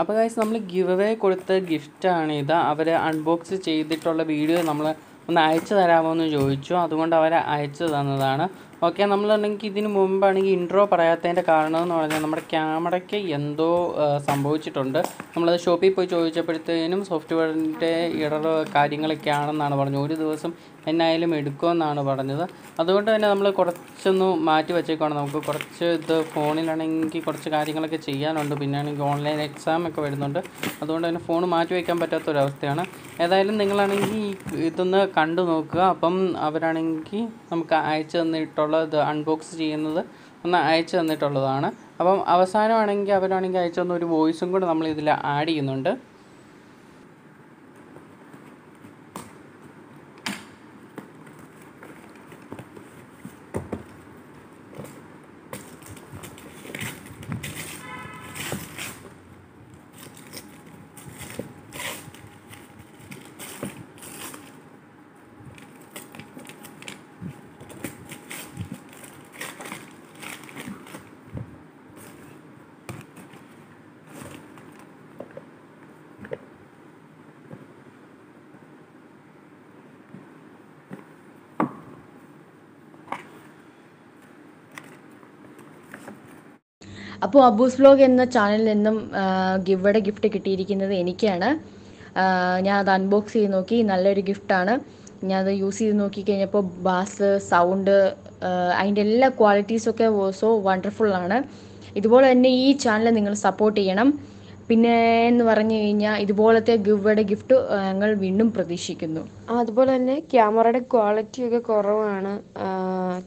അപ്പോൾ ഗൈസ് നമ്മൾ give away കൊടുത്ത ഗിഫ്റ്റാണ് ഇത്. അവർ അൺബോക്സ് ചെയ്തിട്ടുള്ള വീഡിയോ നമ്മൾ ഒന്ന് അയച്ചു തരാമോ എന്ന് ചോദിച്ചു. അതുകൊണ്ട് അവരെ അയച്ചു തന്നതാണ്. ഓക്കെ നമ്മളുണ്ടെങ്കിൽ ഇതിന് മുമ്പാണെങ്കിൽ ഇൻട്രോ പറയാത്തതിന്റെ കാരണം എന്ന് പറഞ്ഞാൽ നമ്മുടെ ക്യാമറയ്ക്ക് എന്തോ സംഭവിച്ചിട്ടുണ്ട്. നമ്മളത് ഷോപ്പിൽ പോയി ചോദിച്ചപ്പോഴത്തേനും സോഫ്റ്റ്വെയറിന്റെ കാര്യങ്ങളൊക്കെ കാര്യങ്ങളൊക്കെയാണെന്നാണ് പറഞ്ഞത്. ഒരു ദിവസം എന്നായാലും എടുക്കുമെന്നാണ് പറഞ്ഞത്. അതുകൊണ്ട് തന്നെ നമ്മൾ കുറച്ചൊന്ന് മാറ്റി വെച്ചേക്കുവാണ് നമുക്ക്. കുറച്ച് ഇത് ഫോണിലാണെങ്കിൽ കുറച്ച് കാര്യങ്ങളൊക്കെ ചെയ്യാനുണ്ട്. പിന്നെ ആണെങ്കിൽ ഓൺലൈൻ എക്സാം ഒക്കെ വരുന്നുണ്ട്. അതുകൊണ്ട് തന്നെ ഫോൺ മാറ്റി വയ്ക്കാൻ പറ്റാത്തൊരവസ്ഥയാണ്. ഏതായാലും നിങ്ങളാണെങ്കിൽ ഇതൊന്ന് കണ്ടു നോക്കുക. അപ്പം അവരാണെങ്കിൽ നമുക്ക് അയച്ചു തന്നിട്ടുള്ള ഇത് അൺബോക്സ് ചെയ്യുന്നത് ഒന്ന് അയച്ചു തന്നിട്ടുള്ളതാണ്. അപ്പം അവസാനമാണെങ്കിൽ അവരാണെങ്കിൽ അയച്ചു തന്ന ഒരു വോയിസും കൂടെ നമ്മൾ ഇതിൽ ആഡ് ചെയ്യുന്നുണ്ട്. അപ്പോൾ അബൂസ് വ്ലോഗ് എന്ന ചാനലിൽ നിന്നും ഗിവയുടെ ഗിഫ്റ്റ് കിട്ടിയിരിക്കുന്നത് എനിക്കാണ്. ഞാൻ അത് അൺബോക്സ് ചെയ്ത് നോക്കി. നല്ലൊരു ഗിഫ്റ്റാണ് ഞാൻ അത് യൂസ് ചെയ്ത് നോക്കി കഴിഞ്ഞപ്പോൾ ബാസ് സൗണ്ട് അതിന്റെ എല്ലാ ക്വാളിറ്റീസൊക്കെ സോ വണ്ടർഫുൾ ആണ്. ഇതുപോലെ തന്നെ ഈ ചാനൽ നിങ്ങൾ സപ്പോർട്ട് ചെയ്യണം. പിന്നെ എന്ന് പറഞ്ഞു കഴിഞ്ഞാൽ ഇതുപോലത്തെ ഗിവയുടെ ഗിഫ്റ്റ് ഞങ്ങൾ വീണ്ടും പ്രതീക്ഷിക്കുന്നു. അതുപോലെ തന്നെ ക്യാമറയുടെ ക്വാളിറ്റി ഒക്കെ കുറവാണ്.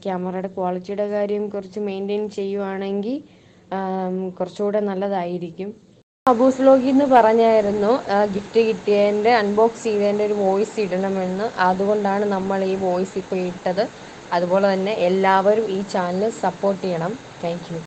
ക്യാമറയുടെ ക്വാളിറ്റിയുടെ കാര്യം കുറച്ച് മെയിന്റെയിൻ ചെയ്യുവാണെങ്കിൽ കുറച്ചുകൂടെ നല്ലതായിരിക്കും. അബൂസ് വ്ലോഗിൽ നിന്ന് പറഞ്ഞായിരുന്നു ഗിഫ്റ്റ് കിട്ടിയതിന്റെ അൺബോക്സ് ചെയ്തതിന്റെ ഒരു വോയിസ് ഇടണമെന്ന്. അതുകൊണ്ടാണ് നമ്മൾ ഈ വോയിസ് ഇപ്പോൾ ഇട്ടത്. അതുപോലെ തന്നെ എല്ലാവരും ഈ ചാനൽ സപ്പോർട്ട് ചെയ്യണം. താങ്ക്